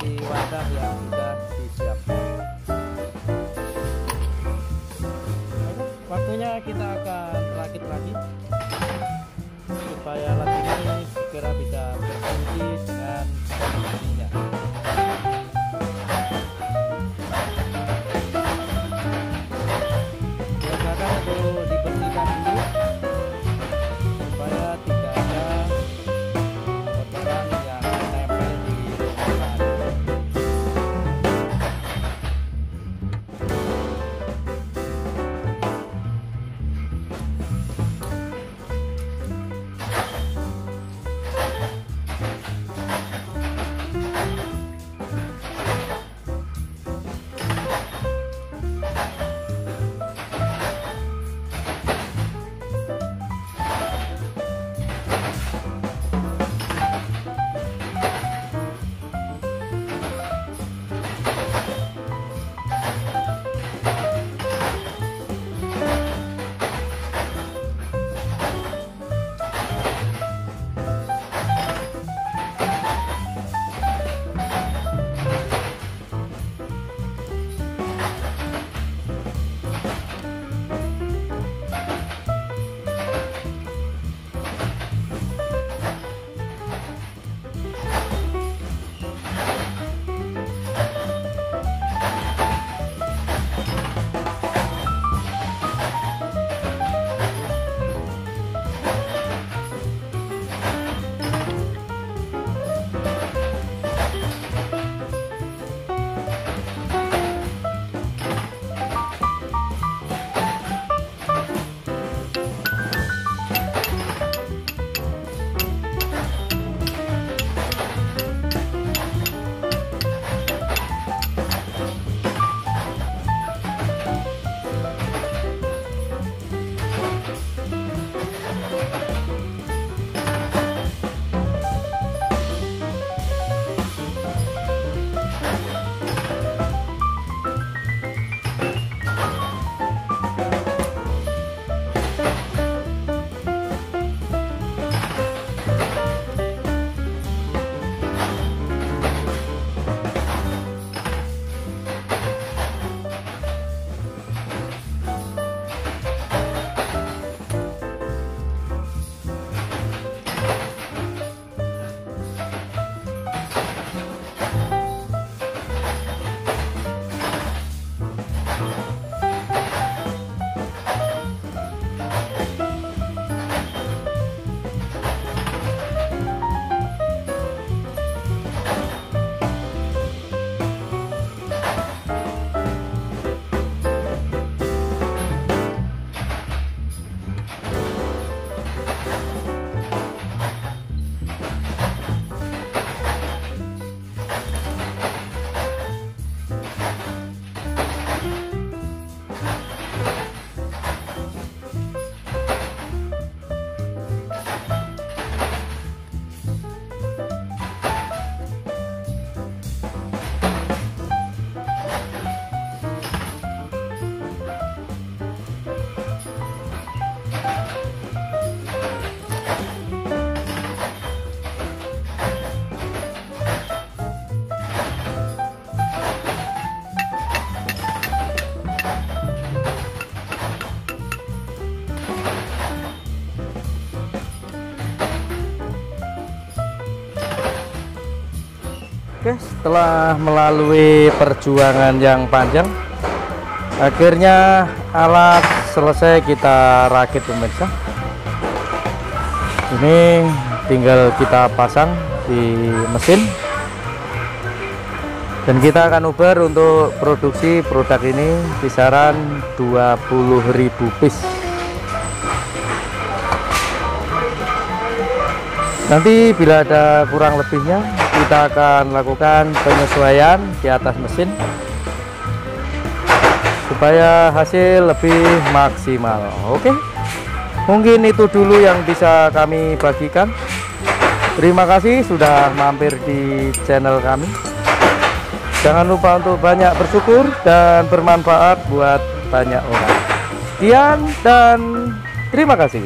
di wadah yang sudah disiapkan. Waktunya kita akan rakit lagi supaya alat ini segera bisa berfungsi dengan semestinya Oke, setelah melalui perjuangan yang panjang, akhirnya alat selesai kita rakit pemirsa. Ini tinggal kita pasang di mesin. Dan kita akan uber untuk produksi produk ini kisaran 20.000 piece. Nanti bila ada kurang lebihnya kita akan lakukan penyesuaian di atas mesin supaya hasil lebih maksimal. Oke? Mungkin itu dulu yang bisa kami bagikan. Terima kasih sudah mampir di channel kami. Jangan lupa untuk banyak bersyukur dan bermanfaat buat banyak orang. Sekian dan terima kasih